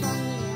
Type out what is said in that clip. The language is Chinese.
风流。